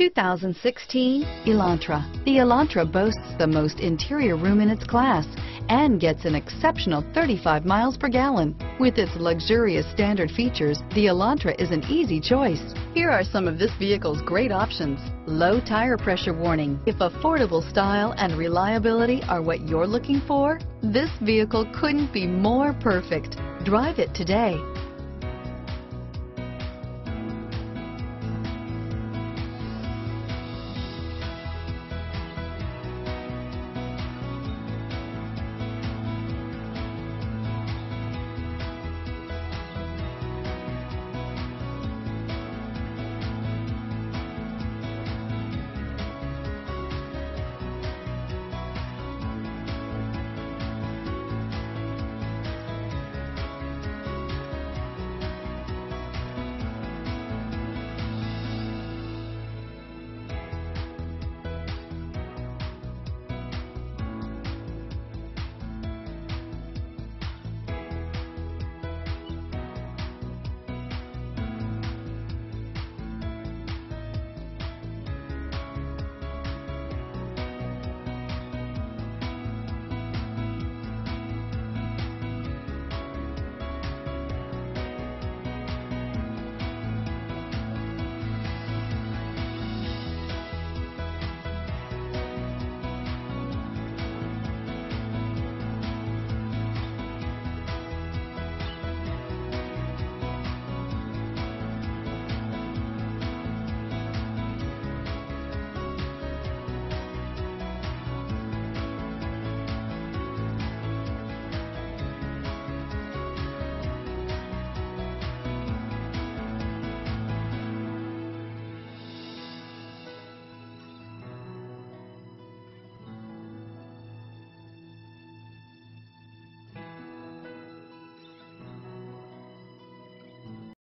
2016 Elantra. The Elantra boasts the most interior room in its class and gets an exceptional 35 miles per gallon. With its luxurious standard features, the Elantra is an easy choice. Here are some of this vehicle's great options. Low tire pressure warning. If affordable style and reliability are what you're looking for, this vehicle couldn't be more perfect. Drive it today.